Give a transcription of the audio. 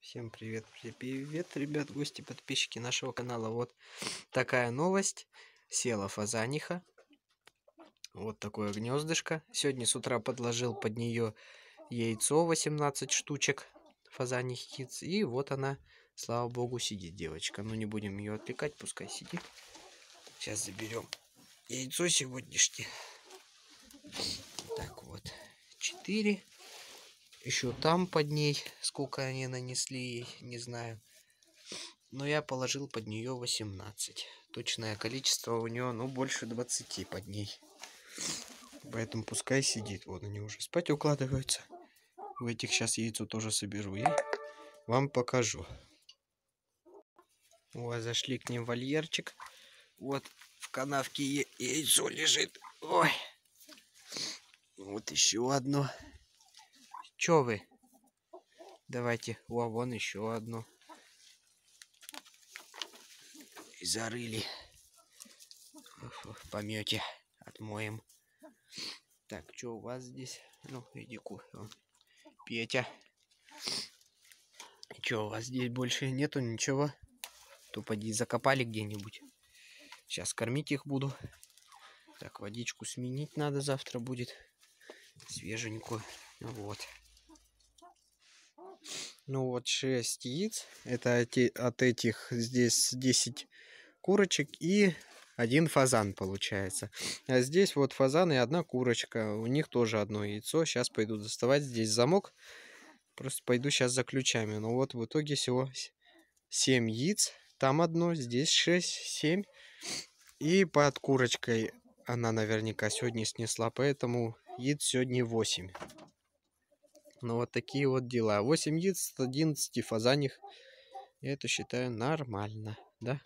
Всем привет, привет, ребят, гости, подписчики нашего канала. Вот такая новость. Села фазаниха. Вот такое гнездышко. Сегодня с утра подложил под нее яйцо 18 штучек фазаних яиц. И вот она, слава богу, сидит девочка. Ну не будем ее отвлекать, пускай сидит. Сейчас заберем яйцо сегодняшнее. Так вот, 4 еще там под ней, сколько они нанесли ей, не знаю. Но я положил под нее 18. Точное количество у нее, ну, больше 20 под ней. Поэтому пускай сидит. Вот они уже спать укладываются. В этих сейчас яйцо тоже соберу и вам покажу. Вот, зашли к ним вольерчик. Вот в канавке яйцо лежит. Ой. Вот еще одно. Чё вы? Давайте. О, вон еще одно. И зарыли. Помете. Отмоем. Так, что у вас здесь? Ну, иди ку. Петя. Что у вас здесь больше нету ничего? То поди закопали где-нибудь. Сейчас кормить их буду. Так, водичку сменить надо завтра будет. Свеженькую. Вот. Ну вот 6 яиц. Это от этих здесь 10 курочек и один фазан получается. А здесь вот фазан и одна курочка. У них тоже одно яйцо. Сейчас пойду доставать. Здесь замок. Просто пойду сейчас за ключами. Но вот в итоге всего 7 яиц. Там одно, здесь 6, 7. И под курочкой она наверняка сегодня снесла. Поэтому яиц сегодня 8. Ну, вот такие вот дела. 8 яиц, 11 фазаних. Я это считаю нормально, да?